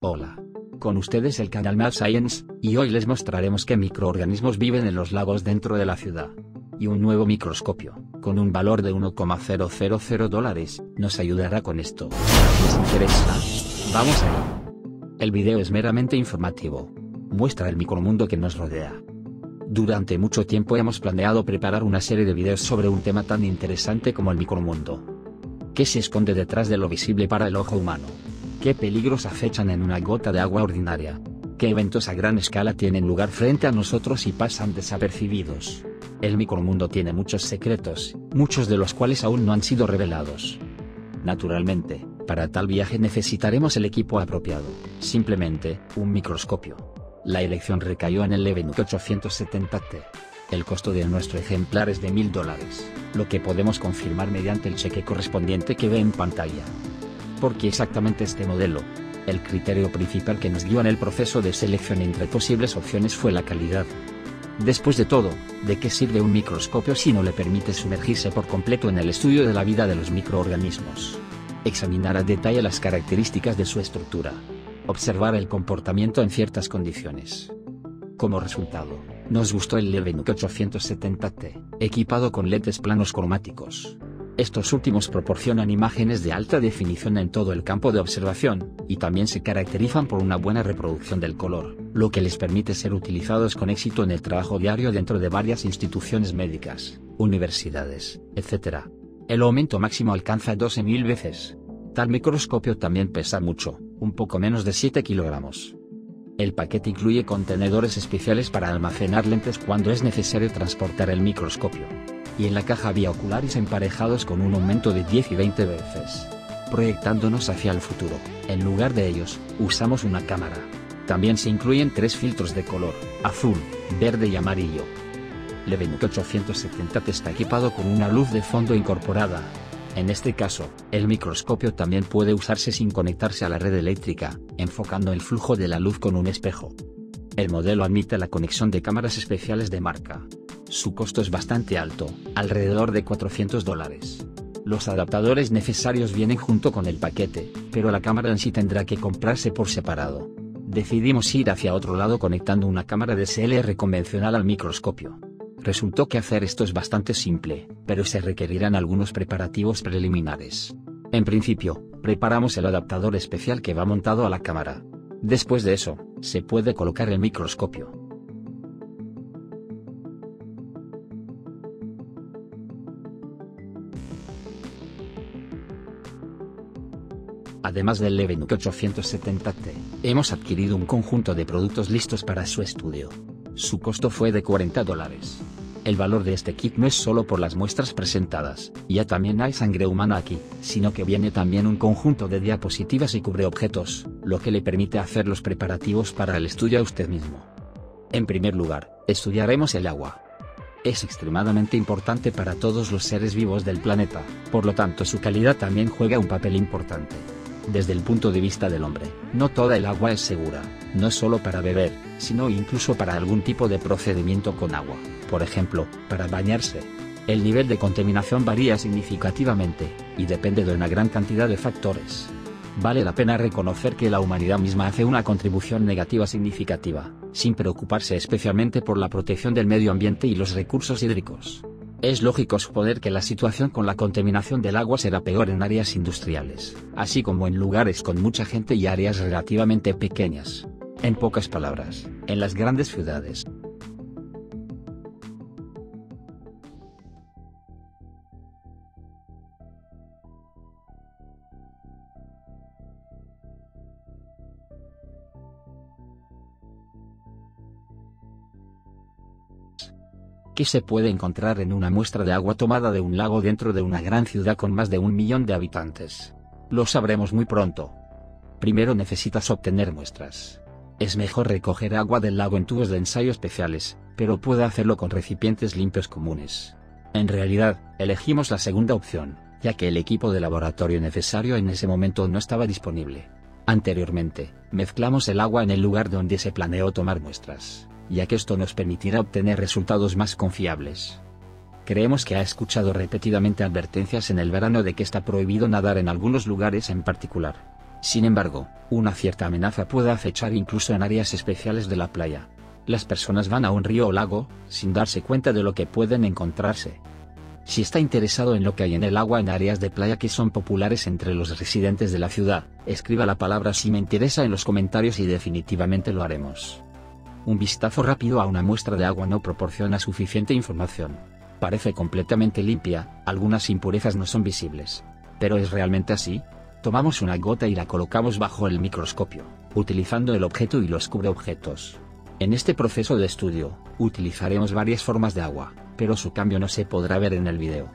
Hola. Con ustedes el canal Mad Science, y hoy les mostraremos qué microorganismos viven en los lagos dentro de la ciudad. Y un nuevo microscopio, con un valor de 1,000 dólares, nos ayudará con esto. ¿Les interesa? Vamos allá. El video es meramente informativo. Muestra el micromundo que nos rodea. Durante mucho tiempo hemos planeado preparar una serie de videos sobre un tema tan interesante como el micromundo. ¿Qué se esconde detrás de lo visible para el ojo humano? ¿Qué peligros acechan en una gota de agua ordinaria? ¿Qué eventos a gran escala tienen lugar frente a nosotros y pasan desapercibidos? El micromundo tiene muchos secretos, muchos de los cuales aún no han sido revelados. Naturalmente, para tal viaje necesitaremos el equipo apropiado, simplemente, un microscopio. La elección recayó en el Leeuwenhoek 870T. El costo de nuestro ejemplar es de mil dólares, lo que podemos confirmar mediante el cheque correspondiente que ve en pantalla. ¿Por qué exactamente este modelo? El criterio principal que nos guió en el proceso de selección entre posibles opciones fue la calidad. Después de todo, ¿de qué sirve un microscopio si no le permite sumergirse por completo en el estudio de la vida de los microorganismos? Examinar a detalle las características de su estructura. Observar el comportamiento en ciertas condiciones. Como resultado, nos gustó el Leeuwenhoek 870T, equipado con lentes planos cromáticos. Estos últimos proporcionan imágenes de alta definición en todo el campo de observación, y también se caracterizan por una buena reproducción del color, lo que les permite ser utilizados con éxito en el trabajo diario dentro de varias instituciones médicas, universidades, etc. El aumento máximo alcanza 12.000 veces. Tal microscopio también pesa mucho, un poco menos de 7 kilogramos. El paquete incluye contenedores especiales para almacenar lentes cuando es necesario transportar el microscopio y en la caja había oculares emparejados con un aumento de 10 y 20 veces. Proyectándonos hacia el futuro, en lugar de ellos, usamos una cámara. También se incluyen tres filtros de color, azul, verde y amarillo. Leeuwenhoek 870 está equipado con una luz de fondo incorporada. En este caso, el microscopio también puede usarse sin conectarse a la red eléctrica, enfocando el flujo de la luz con un espejo. El modelo admite la conexión de cámaras especiales de marca, su costo es bastante alto, alrededor de 400 dólares. Los adaptadores necesarios vienen junto con el paquete, pero la cámara en sí tendrá que comprarse por separado. Decidimos ir hacia otro lado conectando una cámara DSLR convencional al microscopio. Resultó que hacer esto es bastante simple, pero se requerirán algunos preparativos preliminares. En principio, preparamos el adaptador especial que va montado a la cámara. Después de eso, se puede colocar el microscopio. Además del Leeuwenhoek 870T, hemos adquirido un conjunto de productos listos para su estudio. Su costo fue de 40 dólares. El valor de este kit no es solo por las muestras presentadas, ya también hay sangre humana aquí, sino que viene también un conjunto de diapositivas y cubre objetos, lo que le permite hacer los preparativos para el estudio a usted mismo. En primer lugar, estudiaremos el agua. Es extremadamente importante para todos los seres vivos del planeta, por lo tanto su calidad también juega un papel importante. Desde el punto de vista del hombre, no toda el agua es segura, no solo para beber, sino incluso para algún tipo de procedimiento con agua, por ejemplo, para bañarse. El nivel de contaminación varía significativamente, y depende de una gran cantidad de factores. Vale la pena reconocer que la humanidad misma hace una contribución negativa significativa, sin preocuparse especialmente por la protección del medio ambiente y los recursos hídricos. Es lógico suponer que la situación con la contaminación del agua será peor en áreas industriales, así como en lugares con mucha gente y áreas relativamente pequeñas. En pocas palabras, en las grandes ciudades, ¿Qué se puede encontrar en una muestra de agua tomada de un lago dentro de una gran ciudad con más de un millón de habitantes? Lo sabremos muy pronto. Primero necesitas obtener muestras. Es mejor recoger agua del lago en tubos de ensayo especiales, pero puede hacerlo con recipientes limpios comunes. En realidad, elegimos la segunda opción, ya que el equipo de laboratorio necesario en ese momento no estaba disponible. Anteriormente, mezclamos el agua en el lugar donde se planeó tomar muestras ya que esto nos permitirá obtener resultados más confiables. Creemos que ha escuchado repetidamente advertencias en el verano de que está prohibido nadar en algunos lugares en particular. Sin embargo, una cierta amenaza puede acechar incluso en áreas especiales de la playa. Las personas van a un río o lago, sin darse cuenta de lo que pueden encontrarse. Si está interesado en lo que hay en el agua en áreas de playa que son populares entre los residentes de la ciudad, escriba la palabra si me interesa en los comentarios y definitivamente lo haremos. Un vistazo rápido a una muestra de agua no proporciona suficiente información. Parece completamente limpia, algunas impurezas no son visibles. ¿Pero es realmente así? Tomamos una gota y la colocamos bajo el microscopio, utilizando el objeto y los cubreobjetos. En este proceso de estudio, utilizaremos varias formas de agua, pero su cambio no se podrá ver en el video.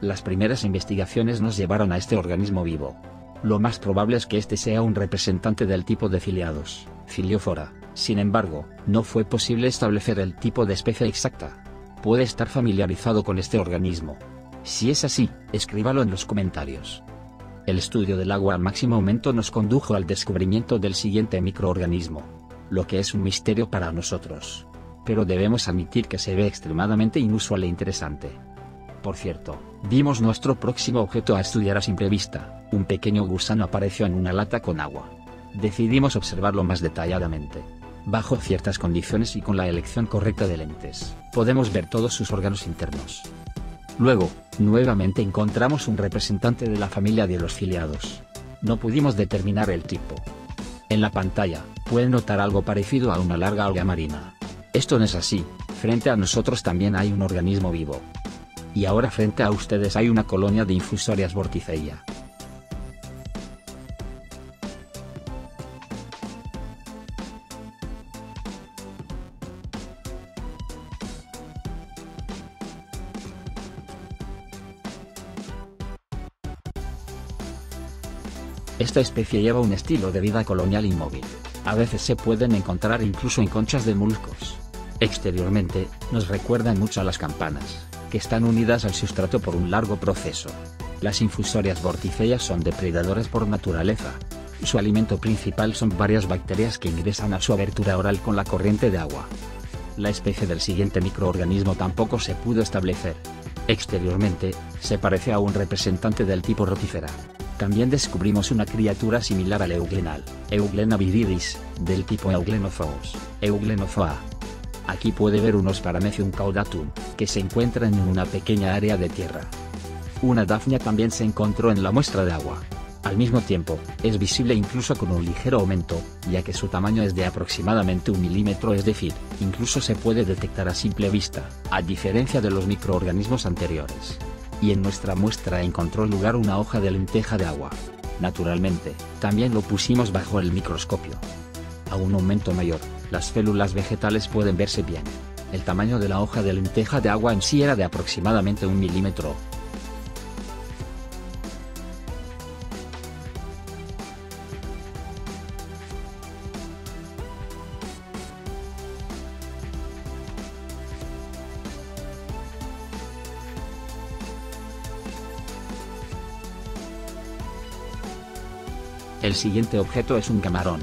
Las primeras investigaciones nos llevaron a este organismo vivo. Lo más probable es que este sea un representante del tipo de ciliados, Ciliofora. Sin embargo, no fue posible establecer el tipo de especie exacta. Puede estar familiarizado con este organismo. Si es así, escríbalo en los comentarios. El estudio del agua al máximo aumento nos condujo al descubrimiento del siguiente microorganismo. Lo que es un misterio para nosotros. Pero debemos admitir que se ve extremadamente inusual e interesante. Por cierto, vimos nuestro próximo objeto a estudiar a simple vista, un pequeño gusano apareció en una lata con agua. Decidimos observarlo más detalladamente. Bajo ciertas condiciones y con la elección correcta de lentes, podemos ver todos sus órganos internos. Luego, nuevamente encontramos un representante de la familia de los ciliados. No pudimos determinar el tipo. En la pantalla, pueden notar algo parecido a una larga alga marina. Esto no es así, frente a nosotros también hay un organismo vivo. Y ahora frente a ustedes hay una colonia de infusorias vorticeia. Esta especie lleva un estilo de vida colonial inmóvil. A veces se pueden encontrar incluso en conchas de moluscos. Exteriormente, nos recuerdan mucho a las campanas, que están unidas al sustrato por un largo proceso. Las infusorias vorticeas son depredadores por naturaleza. Su alimento principal son varias bacterias que ingresan a su abertura oral con la corriente de agua. La especie del siguiente microorganismo tampoco se pudo establecer. Exteriormente, se parece a un representante del tipo rotífera. También descubrimos una criatura similar al euglenal, Euglena viridis, del tipo Euglenozoos, Euglenozoa. Aquí puede ver unos Paramecium caudatum, que se encuentran en una pequeña área de tierra. Una dafnia también se encontró en la muestra de agua. Al mismo tiempo, es visible incluso con un ligero aumento, ya que su tamaño es de aproximadamente un milímetro, es decir, incluso se puede detectar a simple vista, a diferencia de los microorganismos anteriores y en nuestra muestra encontró lugar una hoja de lenteja de agua. Naturalmente, también lo pusimos bajo el microscopio. A un aumento mayor, las células vegetales pueden verse bien. El tamaño de la hoja de lenteja de agua en sí era de aproximadamente un milímetro, El siguiente objeto es un camarón.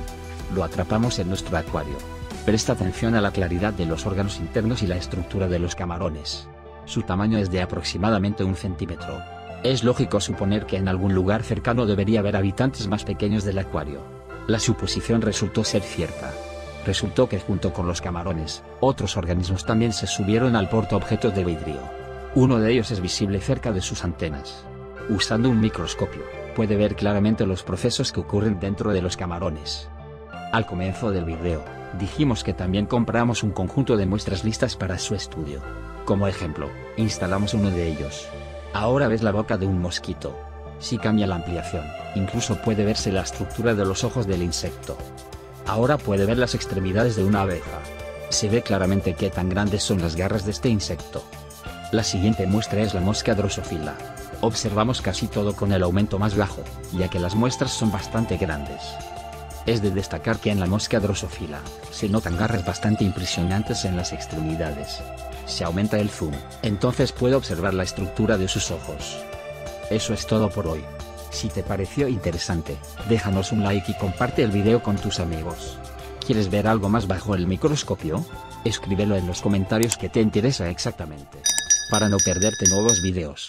Lo atrapamos en nuestro acuario. Presta atención a la claridad de los órganos internos y la estructura de los camarones. Su tamaño es de aproximadamente un centímetro. Es lógico suponer que en algún lugar cercano debería haber habitantes más pequeños del acuario. La suposición resultó ser cierta. Resultó que junto con los camarones, otros organismos también se subieron al portaobjeto de vidrio. Uno de ellos es visible cerca de sus antenas. Usando un microscopio, puede ver claramente los procesos que ocurren dentro de los camarones. Al comienzo del video, dijimos que también compramos un conjunto de muestras listas para su estudio. Como ejemplo, instalamos uno de ellos. Ahora ves la boca de un mosquito. Si cambia la ampliación, incluso puede verse la estructura de los ojos del insecto. Ahora puede ver las extremidades de una abeja. Se ve claramente qué tan grandes son las garras de este insecto. La siguiente muestra es la mosca drosófila observamos casi todo con el aumento más bajo, ya que las muestras son bastante grandes. Es de destacar que en la mosca drosófila, se notan garras bastante impresionantes en las extremidades. Se aumenta el zoom, entonces puede observar la estructura de sus ojos. Eso es todo por hoy. Si te pareció interesante, déjanos un like y comparte el video con tus amigos. ¿Quieres ver algo más bajo el microscopio? Escríbelo en los comentarios que te interesa exactamente. Para no perderte nuevos videos.